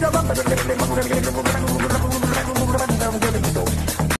Bum, bum, bum, bum, bum, bum, bum,